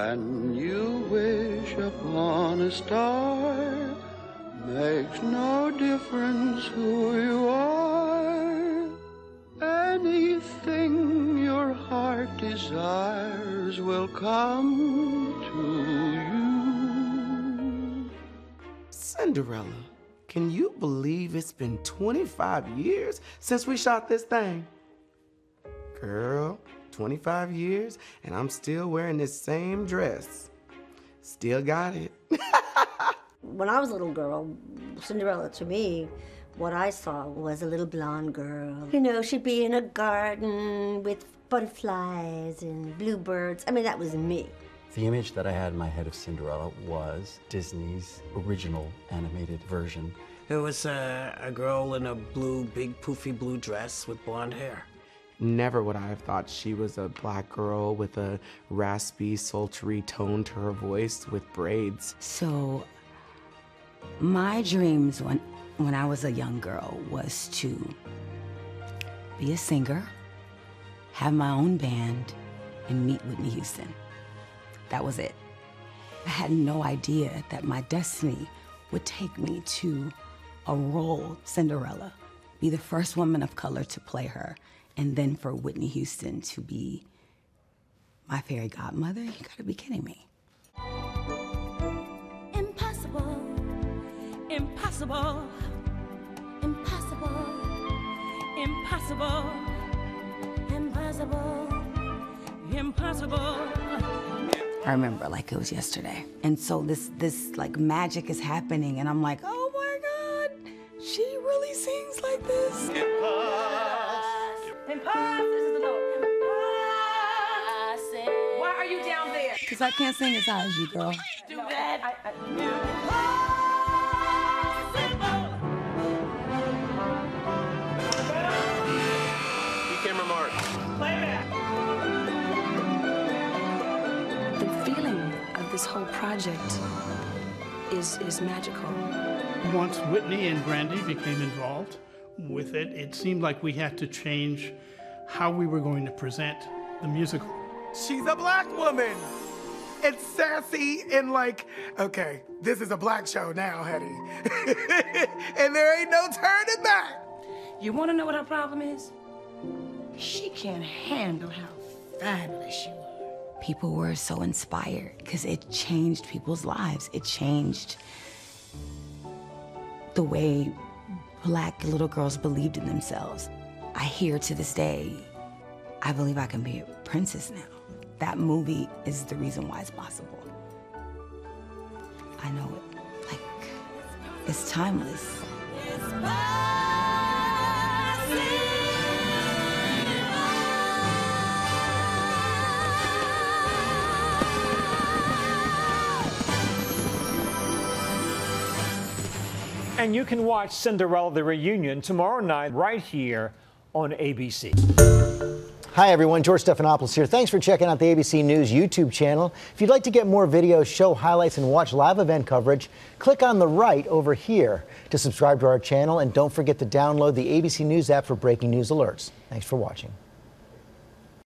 When you wish upon a star, makes no difference who you are. Anything your heart desires will come to you. Cinderella, can you believe it's been 25 years since we shot this thing? Girl, 25 years, and I'm still wearing this same dress. Still got it. when I was a little girl, Cinderella to me, what I saw was a little blonde girl. You know, she'd be in a garden with butterflies and bluebirds. I mean, that was me. The image that I had in my head of Cinderella was Disney's original animated version. It was a, a girl in a blue, big, poofy blue dress with blonde hair. Never would I have thought she was a black girl with a raspy, sultry tone to her voice with braids. So, my dreams when, when I was a young girl was to be a singer, have my own band, and meet Whitney Houston. That was it. I had no idea that my destiny would take me to a role, Cinderella, be the first woman of color to play her, and then for Whitney Houston to be my fairy godmother? You gotta be kidding me. Impossible, impossible, impossible, impossible, impossible, impossible. I remember like it was yesterday. And so this this like magic is happening and I'm like, "Oh my god. She really this." Why are you down there? Cuz I can't sing as high as you, girl. Do that. camera mark. The feeling of this whole project is, is magical. Once Whitney and Brandy became involved with it, it seemed like we had to change how we were going to present the musical. She's a black woman. It's sassy and like, okay, this is a black show now, honey. and there ain't no turning back. You want to know what her problem is? She can't handle how fabulous you are. People were so inspired because it changed people's lives. It changed the way black little girls believed in themselves. I hear to this day, I believe I can be a princess now. That movie is the reason why it's possible. I know it. Like, it's timeless. And you can watch Cinderella the Reunion tomorrow night right here on ABC. Hi everyone, George Stephanopoulos here. Thanks for checking out the ABC News YouTube channel. If you'd like to get more videos, show highlights, and watch live event coverage, click on the right over here to subscribe to our channel and don't forget to download the ABC News app for breaking news alerts. Thanks for watching.